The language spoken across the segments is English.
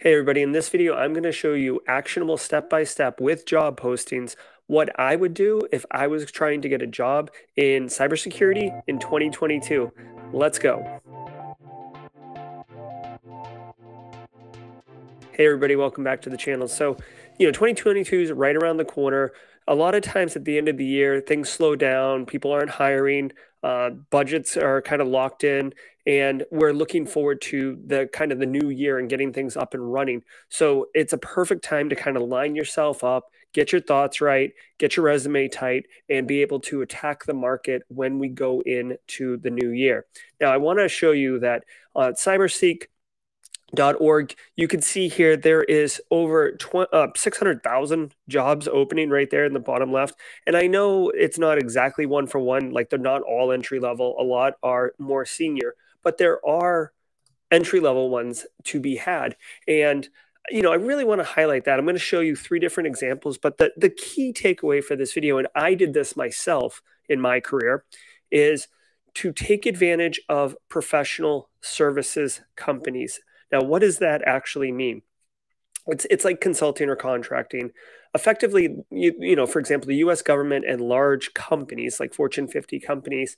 Hey everybody, in this video, I'm gonna show you actionable step-by-step with job postings, what I would do if I was trying to get a job in cybersecurity in 2022. Let's go. Hey everybody, welcome back to the channel. So, you know, 2022 is right around the corner. A lot of times at the end of the year, things slow down, people aren't hiring, uh, budgets are kind of locked in, and we're looking forward to the kind of the new year and getting things up and running. So it's a perfect time to kind of line yourself up, get your thoughts right, get your resume tight, and be able to attack the market when we go into the new year. Now, I want to show you that uh, CyberSeek org you can see here there is over uh, 600,000 jobs opening right there in the bottom left and I know it's not exactly one for one like they're not all entry level a lot are more senior but there are entry level ones to be had. And you know, I really want to highlight that. I'm going to show you three different examples, but the, the key takeaway for this video, and I did this myself in my career, is to take advantage of professional services companies. Now, what does that actually mean? It's, it's like consulting or contracting. Effectively, you, you know, for example, the US government and large companies like Fortune 50 companies,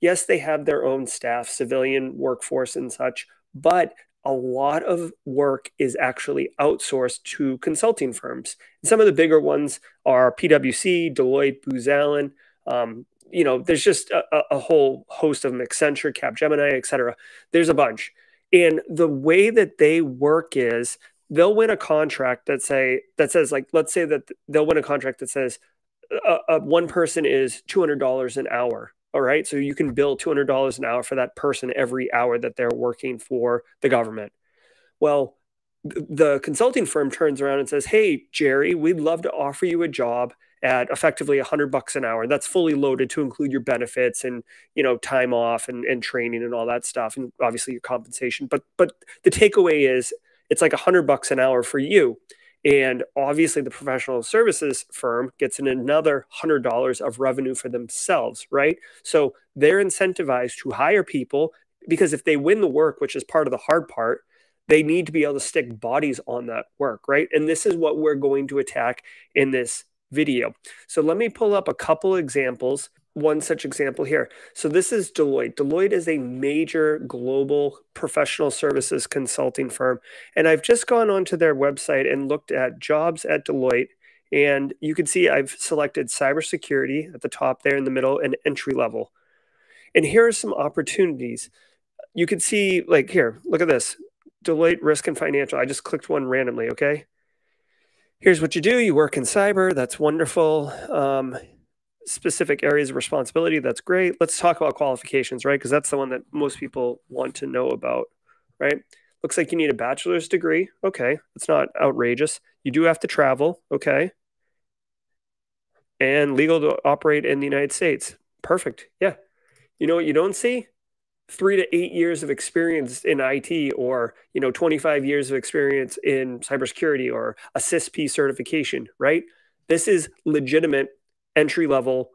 yes, they have their own staff, civilian workforce, and such, but a lot of work is actually outsourced to consulting firms. And some of the bigger ones are PwC, Deloitte, Booz Allen. Um, you know, there's just a, a whole host of them, Accenture, Capgemini, et cetera. There's a bunch. And the way that they work is they'll win a contract that say that says like let's say that they'll win a contract that says uh, uh, one person is $200 an hour all right. So you can bill $200 an hour for that person every hour that they're working for the government. Well, the consulting firm turns around and says, Hey, Jerry, we'd love to offer you a job at effectively 100 bucks an hour. That's fully loaded to include your benefits and, you know, time off and, and training and all that stuff. And obviously your compensation. But, but the takeaway is it's like 100 bucks an hour for you. And obviously, the professional services firm gets in another $100 of revenue for themselves, right? So they're incentivized to hire people because if they win the work, which is part of the hard part, they need to be able to stick bodies on that work, right? And this is what we're going to attack in this video. So let me pull up a couple examples one such example here. So this is Deloitte. Deloitte is a major global professional services consulting firm. And I've just gone onto their website and looked at jobs at Deloitte. And you can see I've selected cybersecurity at the top there in the middle and entry level. And here are some opportunities. You can see like here, look at this. Deloitte Risk and Financial. I just clicked one randomly, okay? Here's what you do. You work in cyber. That's wonderful. Um, specific areas of responsibility, that's great. Let's talk about qualifications, right? Because that's the one that most people want to know about, right? Looks like you need a bachelor's degree. Okay, it's not outrageous. You do have to travel. Okay. And legal to operate in the United States. Perfect. Yeah. You know what you don't see? Three to eight years of experience in IT or, you know, 25 years of experience in cybersecurity or a CISSP certification, right? This is legitimate entry level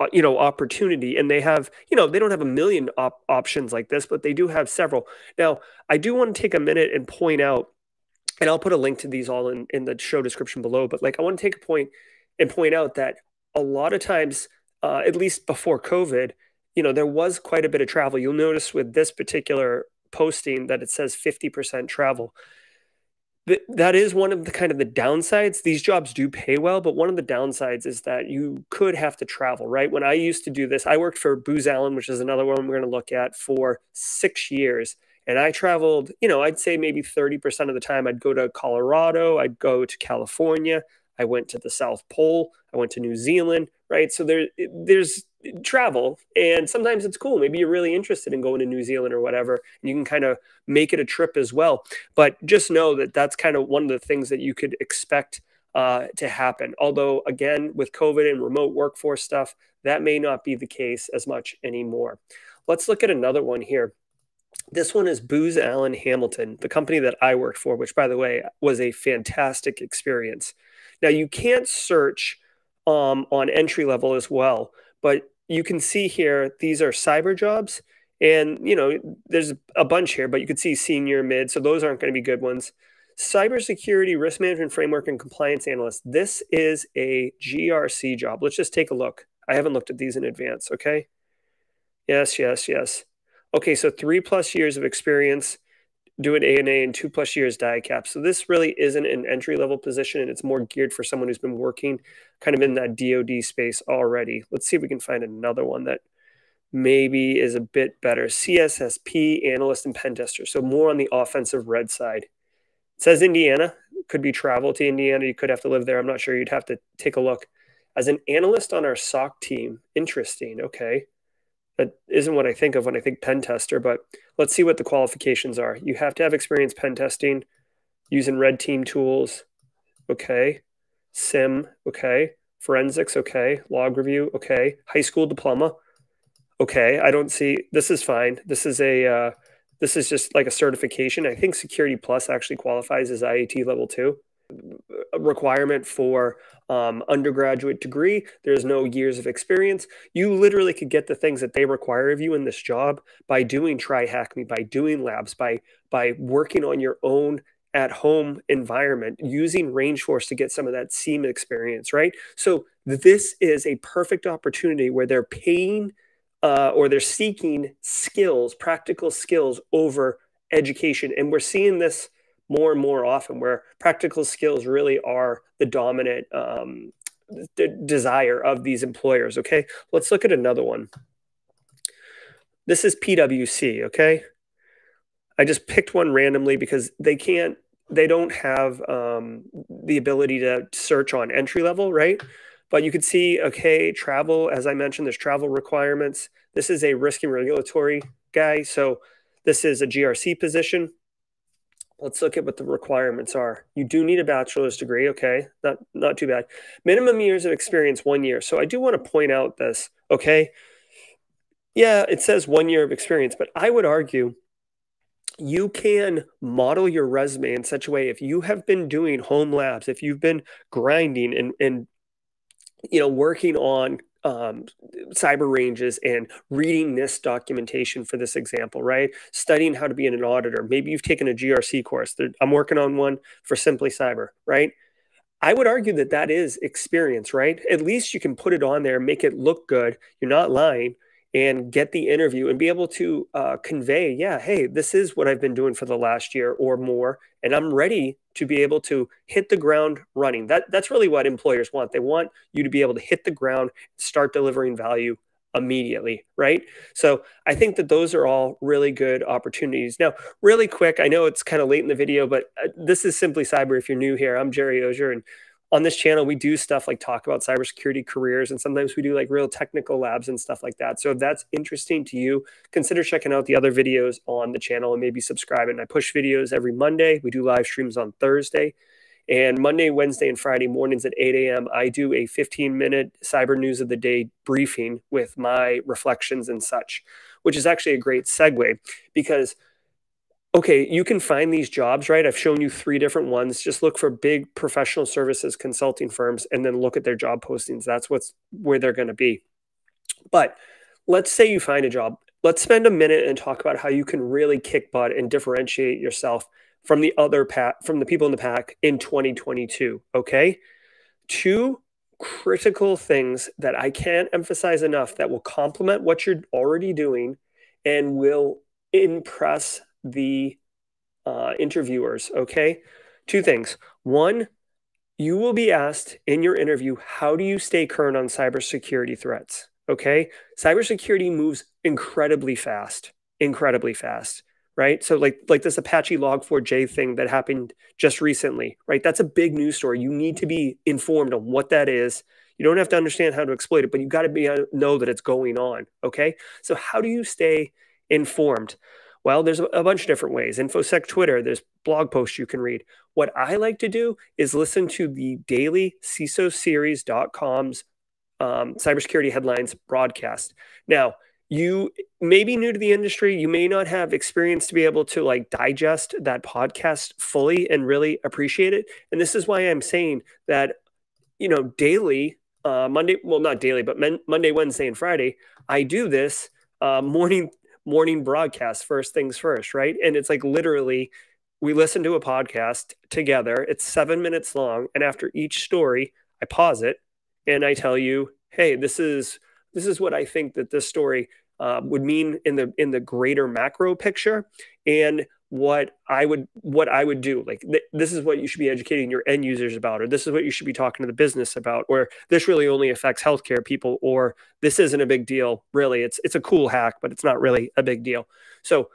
uh, you know opportunity. And they have you know they don't have a million op- options like this but they do have several. Now i do want to take a minute and point out and i'll put a link to these all in, in the show description below but like i want to take a point and point out that a lot of times uh, at least before covid you know there was quite a bit of travel. You'll notice with this particular posting that it says 50% travel that is one of the kind of the downsides. These jobs do pay well, but one of the downsides is that you could have to travel, right? When I used to do this, I worked for Booz Allen, which is another one we're going to look at for six years. And I traveled, you know, I'd say maybe 30% of the time I'd go to Colorado, I'd go to California, I went to the South Pole, I went to New Zealand, right? So there, there's travel, and sometimes it's cool. Maybe you're really interested in going to New Zealand or whatever, and you can kind of make it a trip as well. But just know that that's kind of one of the things that you could expect uh, to happen. Although, again, with COVID and remote workforce stuff, that may not be the case as much anymore. Let's look at another one here. This one is Booz Allen Hamilton, the company that I worked for, which, by the way, was a fantastic experience. Now, you can't search um, on entry level as well, but you can see here, these are cyber jobs. And, you know, there's a bunch here, but you could see senior, mid. So those aren't going to be good ones. Cybersecurity, risk management framework, and compliance analyst. This is a GRC job. Let's just take a look. I haven't looked at these in advance. Okay. Yes, yes, yes. Okay. So three plus years of experience doing A&A and two plus years DIACAP. So this really isn't an entry level position and it's more geared for someone who's been working kind of in that DoD space already. Let's see if we can find another one that maybe is a bit better. CSSP analyst and pen tester. So more on the offensive red side. It says Indiana. Could be travel to Indiana. You could have to live there. I'm not sure. You'd have to take a look. As an analyst on our SOC team, interesting. Okay. That isn't what I think of when I think pen tester, but let's see what the qualifications are. You have to have experience pen testing using red team tools. Okay. SIEM. Okay. Forensics. Okay. Log review. Okay. High school diploma. Okay. I don't see this is fine. This is a, uh, this is just like a certification. I think Security Plus actually qualifies as IAT level two. Requirement for um, undergraduate degree. There's no years of experience. You literally could get the things that they require of you in this job by doing TryHackMe, by doing labs, by by working on your own at home environment using Rangeforce to get some of that SIEM experience, right? So this is a perfect opportunity where they're paying uh, or they're seeking skills, practical skills over education, and we're seeing this more and more often where practical skills really are the dominant um, desire of these employers. Okay, let's look at another one. This is PwC. Okay, I just picked one randomly because they can't, they don't have um, the ability to search on entry level, right? But you can see, okay, travel, as I mentioned, there's travel requirements. This is a risk and regulatory guy. So this is a GRC position. Let's look at what the requirements are. You do need a bachelor's degree, okay? Not not too bad. Minimum years of experience, one year. So I do want to point out this, okay? Yeah, it says one year of experience, but I would argue you can model your resume in such a way if you have been doing home labs, if you've been grinding and, and you know, working on um, cyber ranges and reading this documentation for this example, right? Studying how to be an auditor. Maybe you've taken a GRC course. I'm working on one for Simply Cyber, right? I would argue that that is experience, right? At least you can put it on there, make it look good. You're not lying and get the interview and be able to uh, convey, yeah, hey, this is what I've been doing for the last year or more, and I'm ready to be able to hit the ground running. That that's really what employers want. They want you to be able to hit the ground, start delivering value immediately, right? So I think that those are all really good opportunities. Now, really quick, I know it's kind of late in the video, but uh, this is simply cyber. If you're new here, I'm Jerry Auger, and on this channel, we do stuff like talk about cybersecurity careers, and sometimes we do like real technical labs and stuff like that. So if that's interesting to you, consider checking out the other videos on the channel and maybe subscribe. And I push videos every Monday. We do live streams on Thursday. And Monday, Wednesday, and Friday mornings at 8 a.m., I do a 15 minute cyber news of the day briefing with my reflections and such, which is actually a great segue because okay, you can find these jobs, right? I've shown you three different ones. Just look for big professional services consulting firms and then look at their job postings. That's what's where they're going to be. But let's say you find a job. Let's spend a minute and talk about how you can really kick butt and differentiate yourself from the other pack, from the people in the pack in 2022. Okay. Two critical things that I can't emphasize enough that will complement what you're already doing and will impress the uh, interviewers, okay? Two things. One, you will be asked in your interview, how do you stay current on cybersecurity threats? Okay. Cybersecurity moves incredibly fast, incredibly fast, right? So like like this Apache Log4j thing that happened just recently, right? That's a big news story. You need to be informed on what that is. You don't have to understand how to exploit it, but you've got to be uh, know that it's going on. Okay. So how do you stay informed? Well, there's a bunch of different ways. InfoSec Twitter, there's blog posts you can read. What I like to do is listen to the daily CISOseries.com's um, cybersecurity headlines broadcast. Now, you may be new to the industry. You may not have experience to be able to like digest that podcast fully and really appreciate it. And this is why I'm saying that, you know, daily, uh, Monday, well, not daily, but Monday, Wednesday, and Friday, I do this uh, morning morning broadcast first things first, right? And it's like literally we listen to a podcast together. It's seven minutes long. And after each story, I pause it and I tell you, hey, this is this is what I think that this story uh, would mean in the in the greater macro picture and what I would what I would do. Like th- this is what you should be educating your end users about, or this is what you should be talking to the business about, or this really only affects healthcare people, or this isn't a big deal. Really, it's it's a cool hack, but it's not really a big deal. So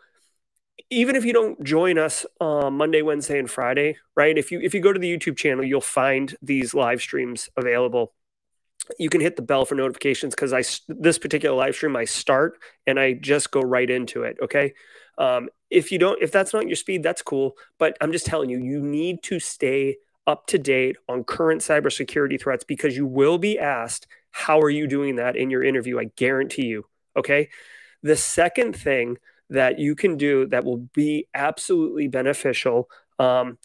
even if you don't join us uh, Monday, Wednesday, and Friday, right? If you if you go to the YouTube channel, you'll find these live streams available. You can hit the bell for notifications because I this particular live stream I start and I just go right into it. Okay. Um, if you don't, if that's not your speed, that's cool. But I'm just telling you, you need to stay up to date on current cybersecurity threats because you will be asked, how are you doing that in your interview? I guarantee you. Okay. The second thing that you can do that will be absolutely beneficial, um,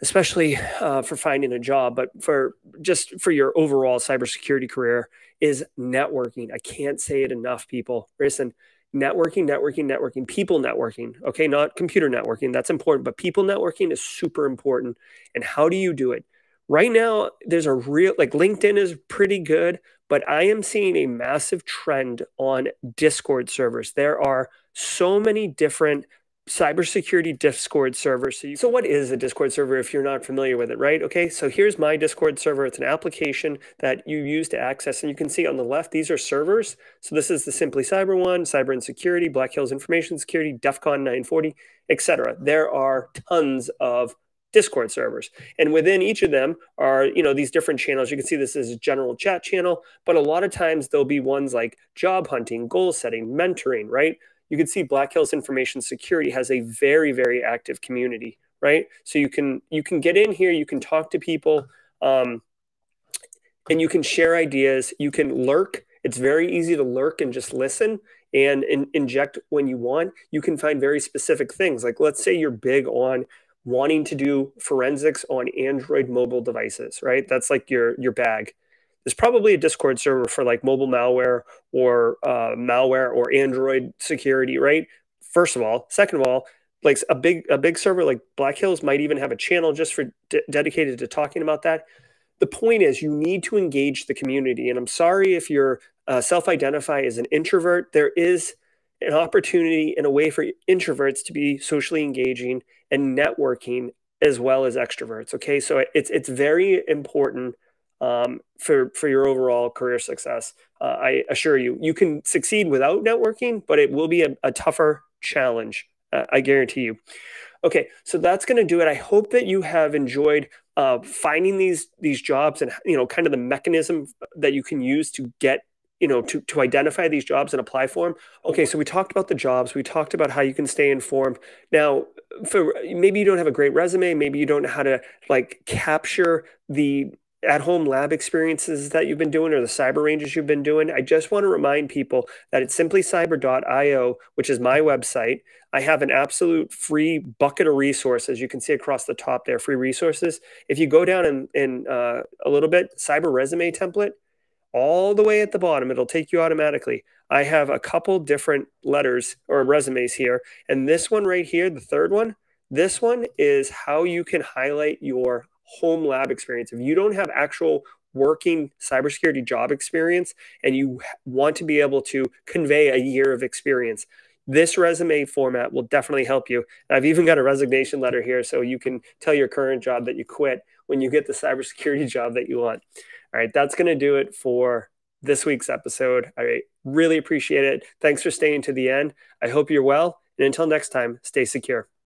especially uh, for finding a job, but for just for your overall cybersecurity career, is networking. I can't say it enough, people. Listen, networking, networking, networking, people networking. Okay, not computer networking. That's important, but people networking is super important. And how do you do it? Right now, there's a real, like LinkedIn is pretty good, but I am seeing a massive trend on Discord servers. There are so many different cybersecurity Discord server. So, you, so what is a Discord server if you're not familiar with it, right? Okay, so here's my Discord server. It's an application that you use to access, and you can see on the left, these are servers. So this is the Simply Cyber one, Cyber and Security, Black Hills Information Security, DEF CON 940, etc. There are tons of Discord servers. And within each of them are, you know, these different channels. You can see this is a general chat channel, but a lot of times there'll be ones like job hunting, goal setting, mentoring, right? You can see Black Hills Information Security has a very, very active community, right? So you can you can get in here, you can talk to people, um, and you can share ideas. You can lurk. It's very easy to lurk and just listen and in, inject when you want. You can find very specific things. Like let's say you're big on wanting to do forensics on Android mobile devices, right? That's like your your bag. There's probably a Discord server for like mobile malware or uh, malware or Android security, right? First of all, second of all, like a big a big server like Black Hills might even have a channel just for de- dedicated to talking about that. The point is, you need to engage the community. And I'm sorry if you're uh, self-identify as an introvert. There is an opportunity and a way for introverts to be socially engaging and networking as well as extroverts. Okay, so it's it's very important um, for for your overall career success. Uh, I assure you, you can succeed without networking, but it will be a, a tougher challenge. Uh, I guarantee you. Okay, so that's going to do it. I hope that you have enjoyed uh, finding these these jobs and you know kind of the mechanism that you can use to get you know to, to identify these jobs and apply for them okay so we talked about the jobs we talked about how you can stay informed now for maybe you don't have a great resume maybe you don't know how to like capture the at home lab experiences that you've been doing or the cyber ranges you've been doing, I just want to remind people that it's simplycyber.io, which is my website. I have an absolute free bucket of resources. You can see across the top there, free resources. If you go down in, in uh, a little bit, cyber resume template, all the way at the bottom. It'll take you automatically. I have a couple different letters or resumes here. And this one right here, the third one, this one is how you can highlight your home lab experience. If you don't have actual working cybersecurity job experience and you want to be able to convey a year of experience, this resume format will definitely help you. I've even got a resignation letter here so you can tell your current job that you quit when you get the cybersecurity job that you want. All right, that's going to do it for this week's episode. I really appreciate it. Thanks for staying to the end. I hope you're well. And until next time, stay secure.